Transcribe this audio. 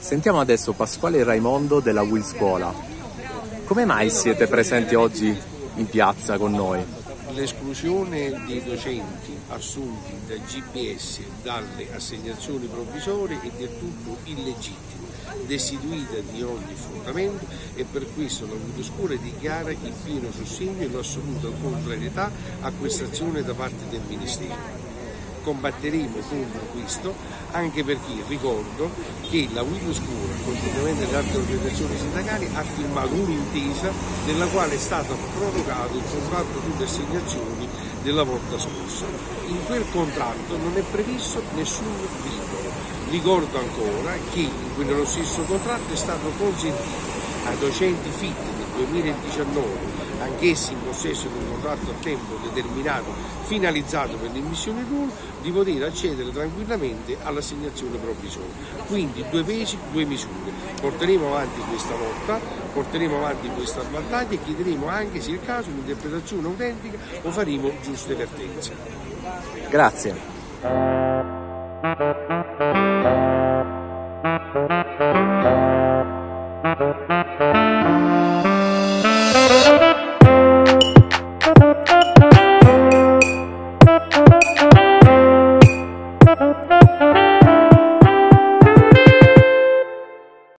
Sentiamo adesso Pasquale Raimondo della Will Scuola. Come mai siete presenti oggi in piazza con noi? L'esclusione dei docenti assunti da GPS dalle assegnazioni provvisorie è del tutto illegittima, destituita di ogni fondamento e per questo la Will Scuola dichiara il pieno sostegno e l'assoluta contrarietà a questa azione da parte del Ministero combatteremo contro questo anche perché ricordo che la Will School, congiuntamente alle altre organizzazioni sindacali, ha firmato un'intesa nella quale è stato prorogato il contratto sulle assegnazioni della volta scorsa. In quel contratto non è previsto nessun vincolo. Ricordo ancora che nello stesso contratto è stato consentito ai docenti FIT del 2019 anch'essi in possesso di un contratto a tempo determinato finalizzato per l'immissione in ruolo, di poter accedere tranquillamente all'assegnazione provvisoria. Quindi due pesi, due misure. Porteremo avanti questa lotta, porteremo avanti questa battaglia e chiederemo anche, se è il caso, un'interpretazione autentica o faremo giuste vertenze. Grazie.